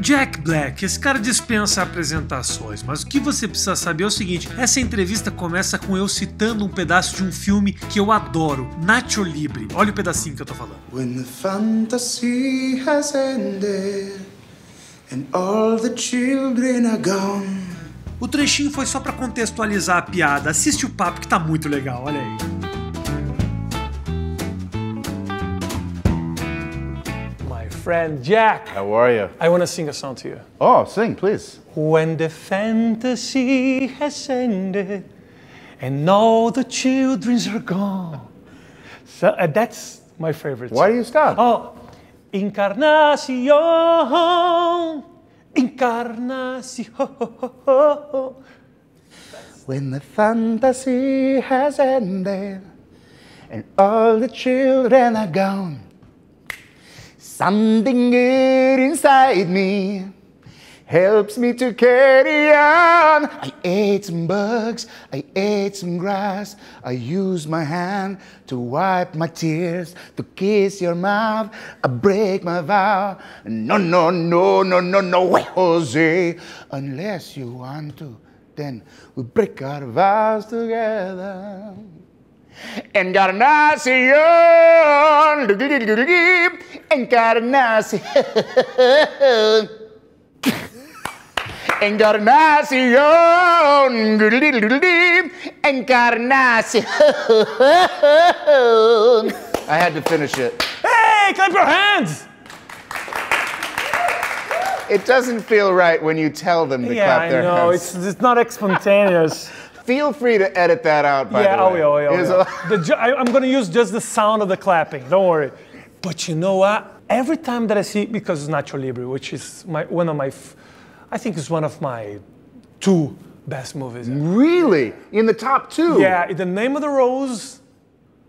Jack Black, esse cara dispensa apresentações, mas o que você precisa saber é o seguinte: essa entrevista começa com eu citando um pedaço de um filme que eu adoro, Nacho Libre. Olha o pedacinho que eu tô falando. When the fantasy has ended and all the children are gone. O trechinho foi só para contextualizar a piada. Assiste o papo que tá muito legal, olha aí. Friend Jack, How are you? I want to sing a song to you. Oh, sing, please. When the fantasy has ended and all the childrens are gone. So uh, that's my favorite. Why do you stop? Oh, Encarnación, Encarnación. When the fantasy has ended and all the children are gone, something good inside me helps me to carry on. I ate some bugs, I ate some grass, I used my hand to wipe my tears, to kiss your mouth, I break my vow. No, no, no, no, no, no, way, Jose, unless you want to then we break our vows together. Encarnación, encarnación, encarnación, encarnación. I had to finish it. Hey, clap your hands! It doesn't feel right when you tell them to yeah, clap I their know. hands. It's, it's not spontaneous. Feel free to edit that out, by yeah, the I way. will, I will, I There's will. a- The ju- I, I'm going to use just the sound of the clapping. Don't worry. But you know what? Every time that I see, because it's Nacho Libre, which is my, one of my, I think it's one of my two best movies. ever. Really? In the top two? Yeah, The Name of the Rose.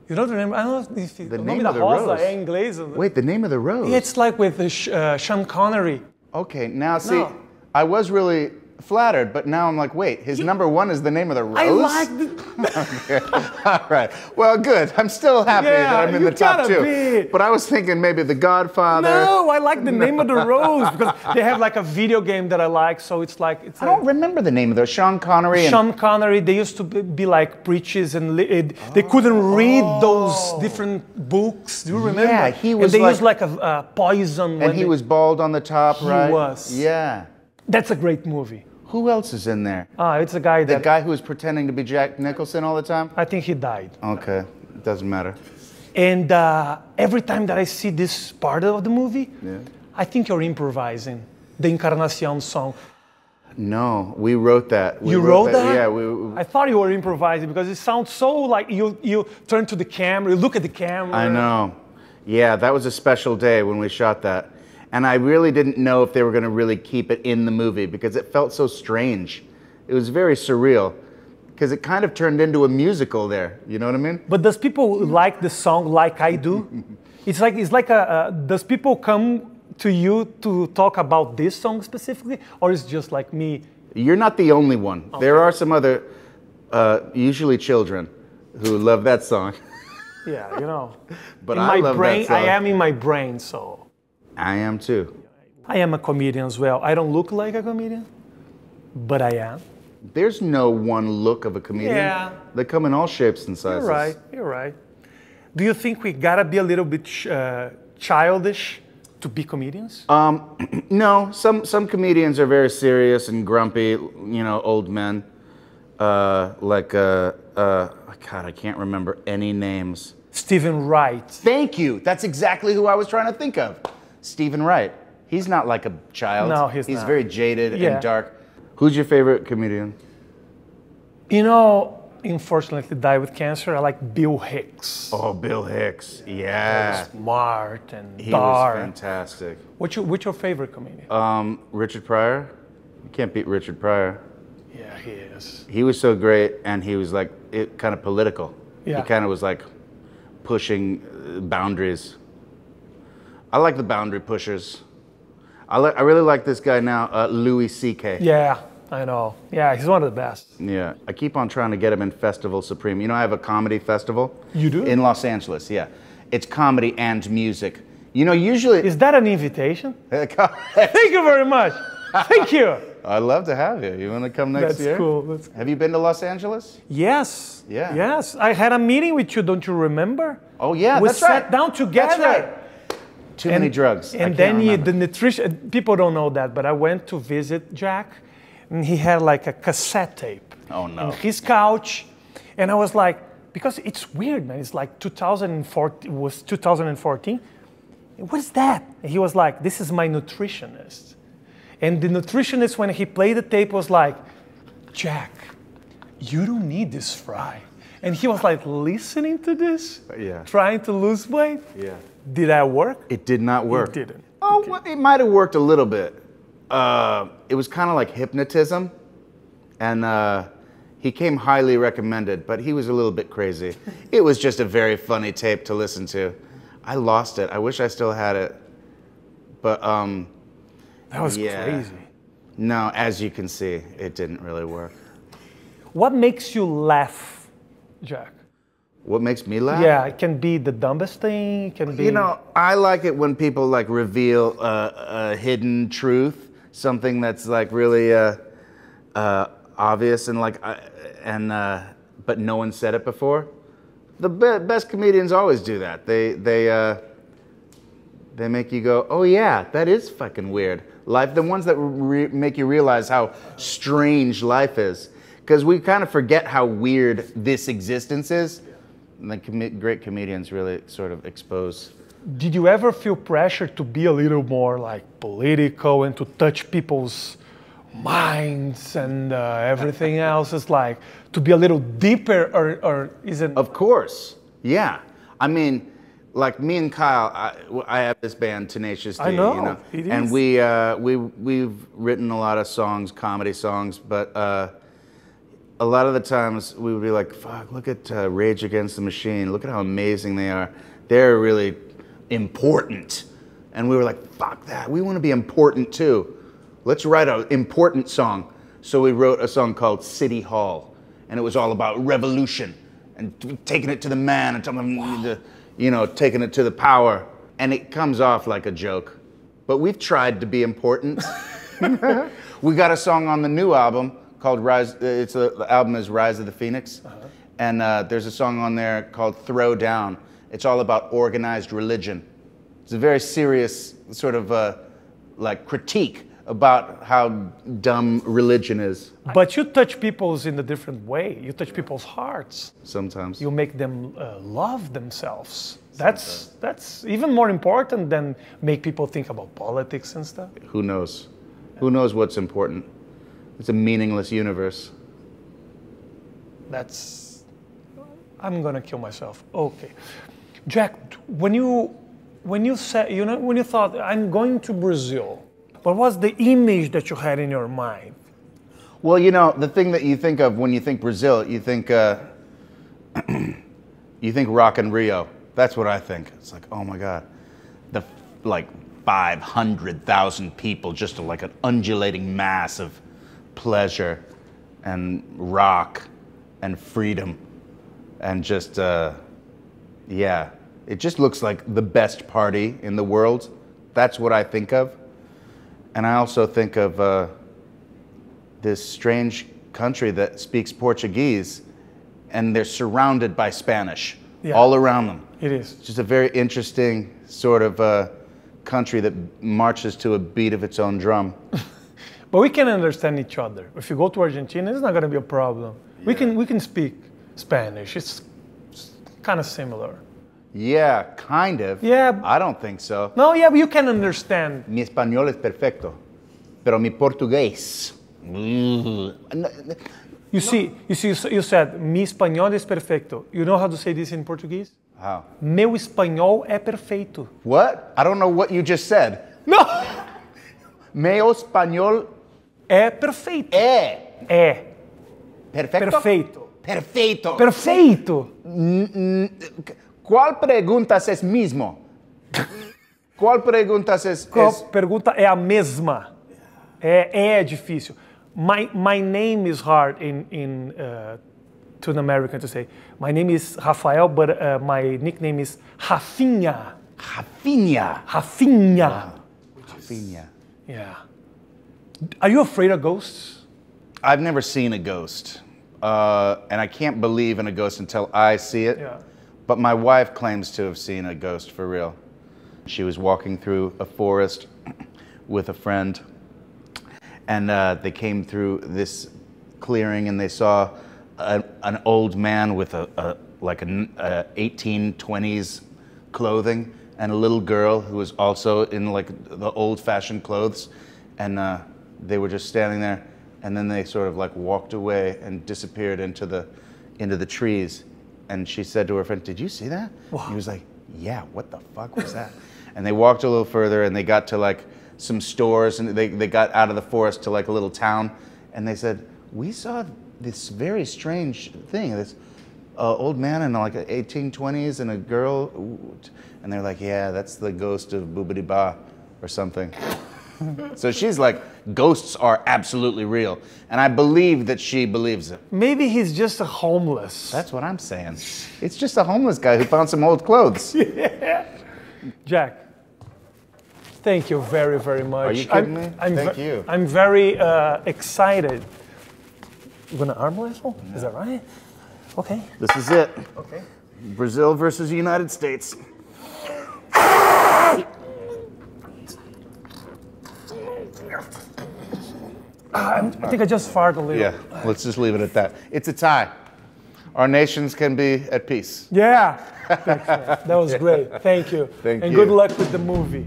You know the name? I don't know if you, The Name of the Rosa Rose. é em inglês. Wait, the name of the rose? It's like with uh, uh, Sean Connery. Okay, now see, No. I was really flattered, but now I'm like, wait, his number one is the name of the rose? I like the, All right. Well, good. I'm still happy Yeah, that I'm in the top two. be. But I was thinking maybe The Godfather. No, I like the name of the rose because they have like a video game that I like. So it's like it's I like don't remember the name of the Sean Connery and Sean Connery. They used to be, be like preachers and li- it, they couldn't read those different books. Do you remember? Yeah, he was And they like- used like a uh, poison. when and he they- was bald on the top, He right? was. Yeah. That's a great movie. Who else is in there? Ah, it's a guy The guy who was pretending to be Jack Nicholson all the time? I think he died. Okay, it doesn't matter. And uh, every time that I see this part of the movie, Yeah. I think you're improvising the Encarnacion song. No, we wrote that. We You wrote that? Yeah, we, I thought you were improvising because it sounds so like you you turn to the camera, you look at the camera. I know. Yeah, that was a special day when we shot that. And I really didn't know if they were going to really keep it in the movie because it felt so strange. It was very surreal because it kind of turned into a musical there. You know what I mean? But does people like the song like I do? it's like it's like a, uh, does people come to you to talk about this song specifically, or is just like me? You're not the only one. There are some other, uh, usually children, who love that song. Yeah, you know. But in I my love that brain, I am in my brain, so I am too. I am a comedian as well. I don't look like a comedian, but I am. There's no one look of a comedian. Yeah. They come in all shapes and sizes. You're right. You're right. Do you think we gotta be a little bit uh, childish to be comedians? Um, no, some some comedians are very serious and grumpy. You know, old men. Uh, like uh, uh, God, I can't remember any names. Steven Wright. Thank you. That's exactly who I was trying to think of. Steven Wright. He's not like a child. No, he's He's not. very jaded Yeah. and dark. Who's your favorite comedian? You know, unfortunately, died with cancer. I like Bill Hicks. Oh, Bill Hicks. Yeah. Smart and He dark. was fantastic. What's your, what's your favorite comedian? Um, Richard Pryor. You can't beat Richard Pryor. yeah, he is. He was so great, and he was like it kind of political. Yeah. He kind of was like pushing uh, boundaries. I like the boundary pushers. I, li- I really like this guy now, uh, Louis C.K. Yeah, I know. Yeah, he's one of the best. Yeah, I keep on trying to get him in Festival Supreme. You know, I have a comedy festival. You do? In Los Angeles, yeah. It's comedy and music. You know, usually. Is that an invitation? Thank you very much. Thank you. I'd love to have you. You want to come next That's year? cool. That's cool. Have you been to Los Angeles? Yes. Yeah. Yes. I had a meeting with you, don't you remember? Oh, yeah, we that's sat right. down together. That's right. Too many drugs. And then you, the nutrition, people don't know that, but I went to visit Jack, and he had like a cassette tape Oh, no. on his couch. And I was like, because it's weird, man. It's like 2014, was 2014. What is that? And he was like, this is my nutritionist. And the nutritionist, when he played the tape, was like, Jack, you don't need this fry. And he was like listening to this, Yeah. trying to lose weight. Yeah. Did that work? It did not work. It didn't. Oh, well, it might have worked a little bit. Uh, it was kind of like hypnotism, and uh, he came highly recommended, but he was a little bit crazy. it was just a very funny tape to listen to. I lost it. I wish I still had it, but um, That was Yeah. crazy. no. As you can see, it didn't really work. What makes you laugh, Jack? What makes me laugh? Yeah, it can be the dumbest thing. It can be. You know, I like it when people like reveal uh, a hidden truth, something that's like really uh, uh, obvious and like, uh, and uh, but no one said it before. The be- best comedians always do that. They they uh, they make you go, oh yeah, that is fucking weird. Life, the ones that re- make you realize how strange life is, because we kind of forget how weird this existence is. And the com- great comedians really sort of expose. Did you ever feel pressure to be a little more like political and to touch people's minds and uh, everything else? Is like to be a little deeper, or, or is it? Of course, yeah. I mean, like me and Kyle, I, I have this band Tenacious D, I know, you know, and we uh, we we've written a lot of songs, comedy songs, but uh, a lot of the times we would be like, "Fuck, look at uh, Rage Against the Machine. Look at how amazing they are. They're really important." And we were like, "Fuck that. We want to be important too. Let's write an important song." So we wrote a song called City Hall, and it was all about revolution and taking it to the man and telling the, you know, taking it to the power. And it comes off like a joke, but we've tried to be important. we got a song on the new album called Rise. uh, It's a, the album is Rise of the Phoenix, and uh, there's a song on there called Throw Down. It's all about organized religion. It's a very serious sort of uh, like critique about how dumb religion is But you touch people's in a different way. You touch people's hearts. sometimes. You make them uh, love themselves. That's that's even more important than make people think about politics and stuff. Who knows? Who knows what's important? It's a meaningless universe. That's. I'm gonna kill myself. Okay, Jack. When you when you said you know when you thought I'm going to Brazil, what was the image that you had in your mind? Well, you know, the thing that you think of when you think Brazil, you think uh, you think Rock in Rio. That's what I think. It's like, oh my God, the like five hundred thousand people, just like an undulating mass of pleasure and rock and freedom and just uh, yeah, it just looks like the best party in the world. That's what I think of, and I also think of. Uh, this strange country that speaks Portuguese, and they're surrounded by Spanish Yeah. all around them. It is. It's just a very interesting sort of uh, country that marches to a beat of its own drum. But we can understand each other. If you go to Argentina, it's not going to be a problem. We can we can speak Spanish. It's kind of similar. Yeah, kind of. Yeah. I don't think so. No, yeah, but you can understand. Mi español es perfecto, pero mi portugués. Mm. No, You see, you see, you said mi español es perfecto. You know how to say this in Portuguese? How? Meu espanhol é perfeito. What? I don't know what you just said. No, Meu español é perfeito. é É perfecto. perfeito. Perfeito. Perfeito. ¿Cuál preguntas es mismo? ¿Cuál preguntas es, Qual pergunta é a mesma? É, é difícil. My, my name is hard in, in uh, to an American to say. My name is Rafael, but uh, my nickname is Rafinha. Rafinha. Rafinha. Rafinha. Yeah. Are you afraid of ghosts? I've never seen a ghost, uh, and I can't believe in a ghost until I see it. Yeah. But my wife claims to have seen a ghost for real. She was walking through a forest with a friend, and uh, they came through this clearing, and they saw a, an old man with a, a like an a 1820s clothing, and a little girl who was also in like the old-fashioned clothes, and uh, they were just standing there, and then they sort of like walked away and disappeared into the into the trees. And she said to her friend, "Did you see that?" He was like, "Yeah. What the fuck was that?" and they walked a little further, and they got to like some stores, and they they got out of the forest to like a little town, and they said, "We saw this very strange thing. This uh, old man in like a 1820s and a girl." And they're like, "Yeah, that's the ghost of Boobity Ba, or something." So she's like, ghosts are absolutely real. And I believe that she believes it. Maybe he's just a homeless. That's what I'm saying. It's just a homeless guy who found some old clothes. yeah. Jack, thank you very, very much. Are you kidding me? I'm Thank you. I'm very uh, excited. You gonna arm wrestle? Is that right? Okay. This is it. Okay. Brazil versus the United States. I think I just farted a little. Yeah, let's just leave it at that. It's a tie. Our nations can be at peace. Yeah. That was great. Thank you. Thank and you. good luck with the movie.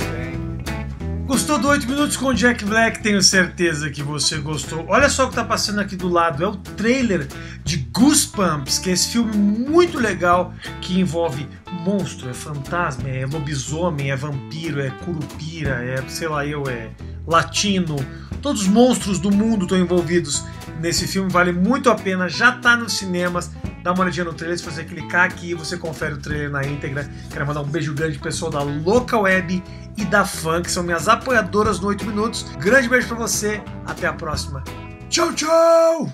Gostou do 8 Minutos com Jack Black? Tenho certeza que você gostou. Olha só o que tá passando aqui do lado. É o trailer de Goosebumps, que é esse filme muito legal que envolve monstro, é fantasma, é lobisomem, é vampiro, é curupira, é sei lá eu, é latino. Todos os monstros do mundo estão envolvidos nesse filme. Vale muito a pena. Já tá nos cinemas. Dá uma olhadinha no trailer. Se você clicar aqui, você confere o trailer na íntegra. Quero mandar um beijo grande pro pessoal da Local Web e da Fun, que são minhas apoiadoras no 8 Minutos. Grande beijo pra você. Até a próxima. Tchau, tchau!